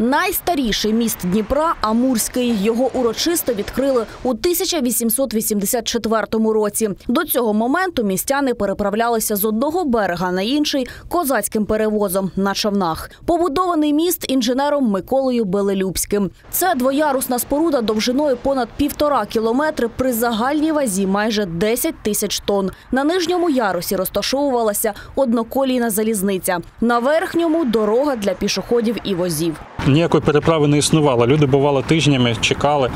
Найстаріший міст Дніпра Амурський. Його урочисто відкрили у 1884 році. До цього моменту містяни переправлялися з одного берега на інший козацьким перевозом на човнах. Побудований міст інженером Миколою Белелюбським. Це двоярусна споруда довжиною понад півтора кілометри при загальній вазі майже 10 тисяч тонн. На нижньому ярусі розташовувалася одноколійна залізниця. На верхньому дорога для пішоходів і возів. Ніякої переправи не існувало. Люди бувало тижнями чекали,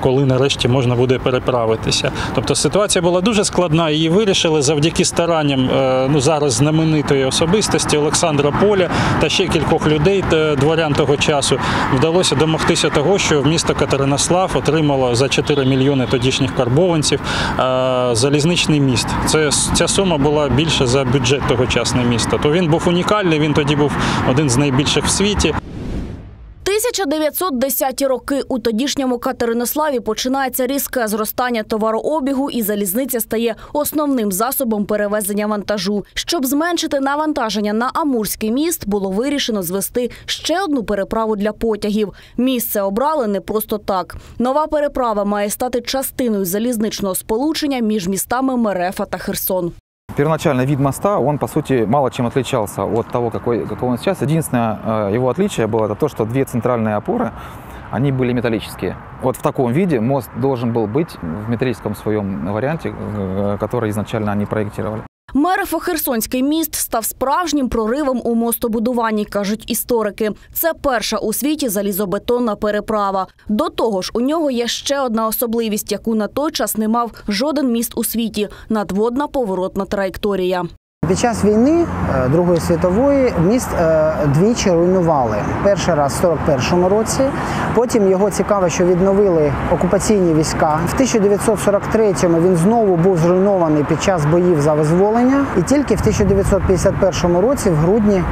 коли нарешті можна буде переправитися. Тобто ситуація була дуже складна. Її вирішили завдяки старанням е, ну зараз знаменитої особистості Олександра Поля та ще кількох людей, дворян того часу. Вдалося домогтися того, що місто Катеринослав отримало за 4 мільйони тодішніх карбованців е, залізничний міст. Це ця сума була більше за бюджет тогочасного міста. То він був унікальний. Він тоді був один з найбільших в світі. 1910 роки у тодішньому Катеринославі починається різке зростання товарообігу, і залізниця стає основним засобом перевезення вантажу. Щоб зменшити навантаження на Амурський міст, було вирішено звести ще одну переправу для потягів. Місце обрали не просто так. Нова переправа має стати частиною залізничного сполучення між містами Мерефа та Херсон. Первоначальный вид моста, он, по сути, мало чем отличался от того, какой, какой он сейчас. Единственное э, его отличие было это то, что две центральные опоры, они были металлические. Вот в таком виде мост должен был быть в металлическом своем варианте, э, который изначально они проектировали. Мерефо-Херсонський міст став справжнім проривом у мостобудуванні, кажуть історики. Це перша у світі залізобетонна переправа. До того ж, у нього є ще одна особливість, яку на той час не мав жоден міст у світі надводна поворотна траєкторія. Під час війни е, Другої світової міст е, двічі руйнували. Перший раз в 41-му році. Потім його цікаво, що відновили окупаційні війська. В 1943-му він знову був зруйнований під час боїв за визволення. І тільки в 1951 році, в грудні,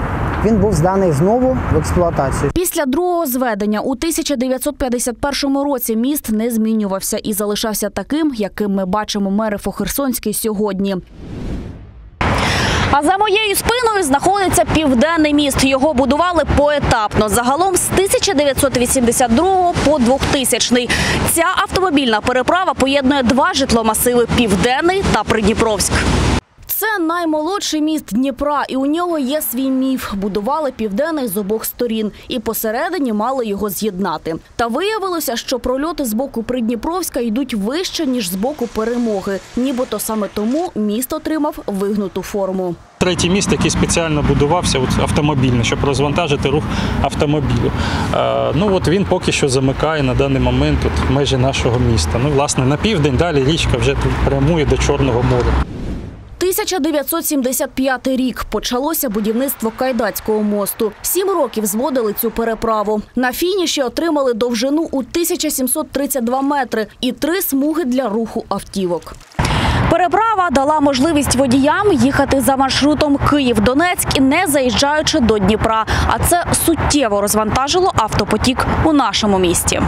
він був зданий знову в експлуатацію. Після другого зведення у 1951 році міст не змінювався і залишався таким, яким ми бачимо Мерефо-Херсонський сьогодні. А за моєю спиною знаходиться південний міст. Його будували поетапно. Загалом з 1982 по 2000. Ця автомобільна переправа поєднує два житломасиви південний та Придніпровськ. Це наймолодший міст Дніпра, і у нього є свій міф. Будували південний з обох сторін, і посередині мали його з'єднати. Та виявилося, що прольоти з боку Придніпровська йдуть вище ніж з боку перемоги. Нібито саме тому міст отримав вигнуту форму. Третій міст, який спеціально будувався от, автомобільно, щоб розвантажити рух автомобілю. Е, ну от він поки що замикає на даний момент от, межі нашого міста. Ну, власне, на південь далі річка вже прямує до Чорного моря. 1975 рік почалося будівництво Кайдацького мосту. Сім років зводили цю переправу. На фініші отримали довжину у 1732 метри і три смуги для руху автівок. Переправа дала можливість водіям їхати за маршрутом Київ-Донецьк, не заїжджаючи до Дніпра. А це суттєво розвантажило автопотік у нашому місті.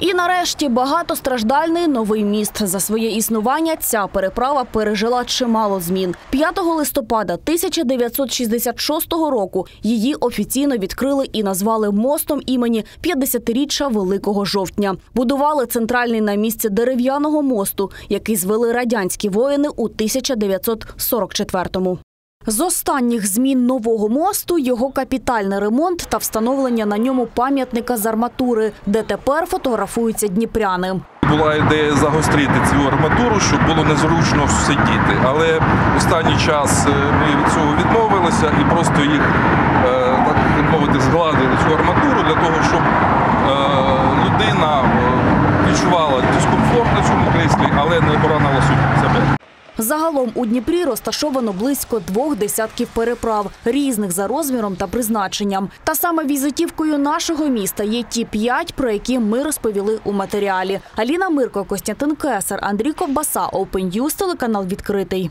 І нарешті багатостраждальний новий міст. За своє існування ця переправа пережила чимало змін. 5 листопада 1966 року її офіційно відкрили і назвали мостом імені 50-річчя Великого жовтня. Будували центральний на місці дерев'яного мосту, який звели радянські воїни у 1944-му. З останніх змін нового мосту його капітальний ремонт та встановлення на ньому пам'ятника з арматури, де тепер фотографуються дніпряни. Була ідея загострити цю арматуру, щоб було незручно сидіти. Але останній час е, ми від цього відмовилися і просто їх, е, так мовити, згладили цю арматуру для того, щоб е, людина е, відчувала дискомфорт на цьому кріслі, але не поранила себе. Загалом у Дніпрі розташовано близько двох десятків переправ, різних за розміром та призначенням. Та саме візитівкою нашого міста є ті п'ять, про які ми розповіли у матеріалі. Аліна Мирко, Костянтин Кесар, Андрій Ковбаса, Open News, телеканал відкритий.